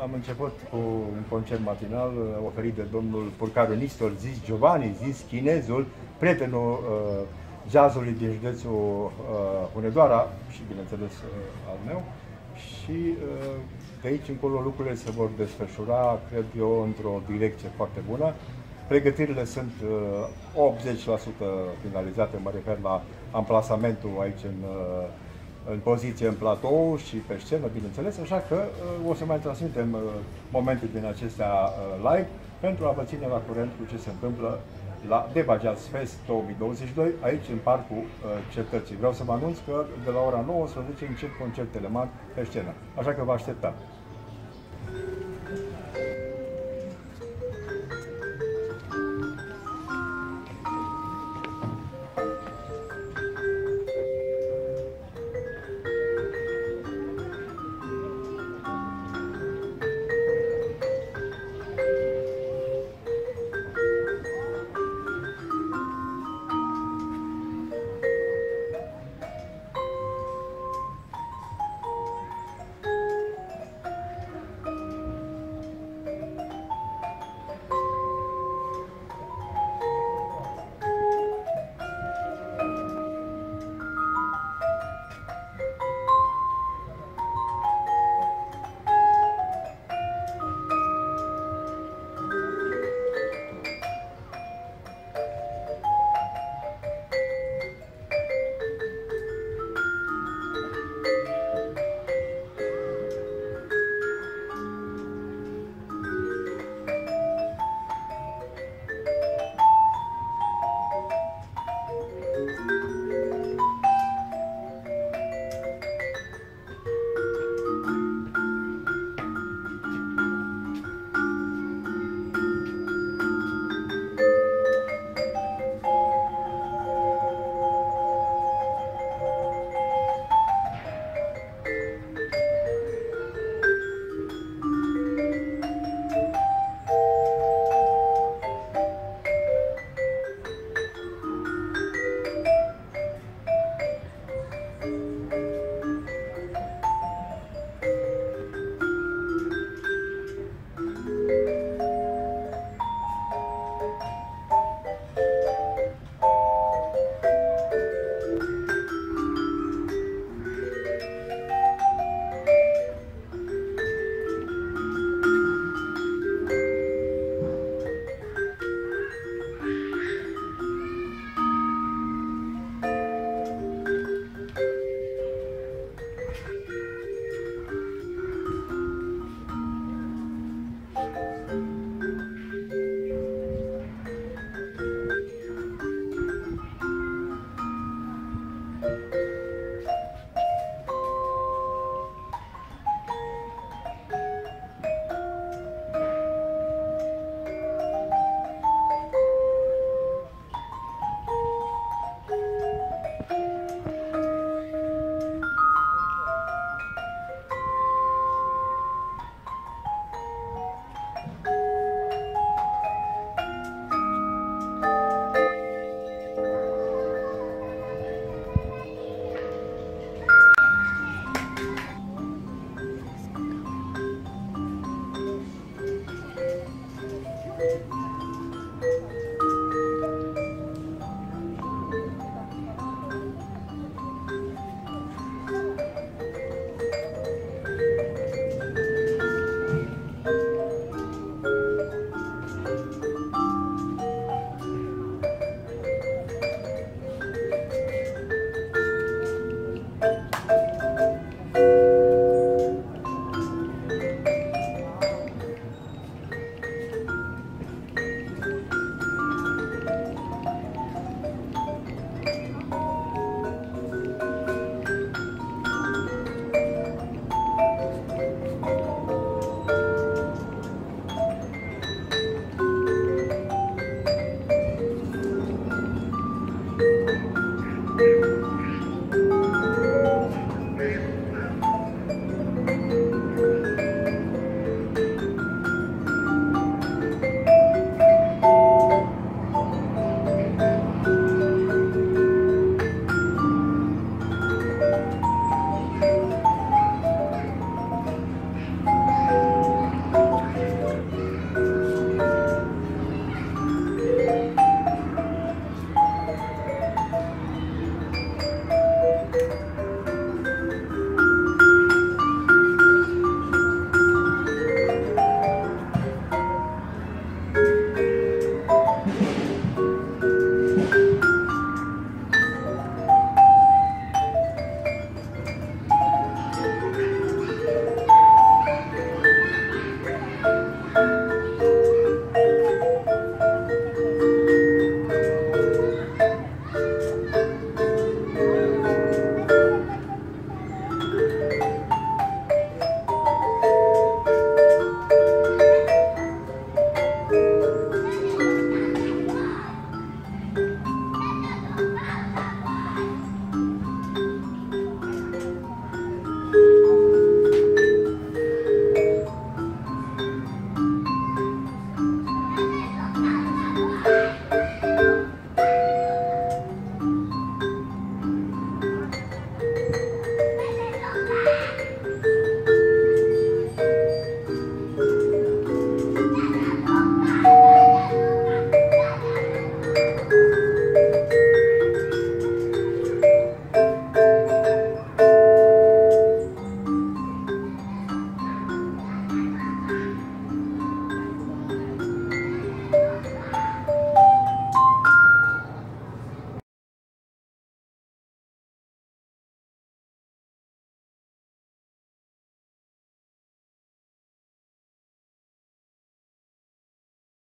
Am început cu un concert matinal uh, oferit de domnul Purcariu Nistor, zis Giovanni, zis chinezul, prietenul uh, jazzului din județul uh, Hunedoara și, bineînțeles, uh, al meu. Și uh, de aici încolo lucrurile se vor desfășura, cred eu, într-o direcție foarte bună. Pregătirile sunt uh, 80% finalizate, mă refer la amplasamentul aici în uh, în poziție în platou și pe scenă, bineînțeles, așa că uh, o să mai transmitem uh, momente din acestea uh, live pentru a vă ține la curent cu ce se întâmplă la Deba Jazz Fest 2022, aici în Parcul Cetății. Vreau să vă anunț că de la ora 19 încep concertele mari pe scenă, așa că vă așteptăm.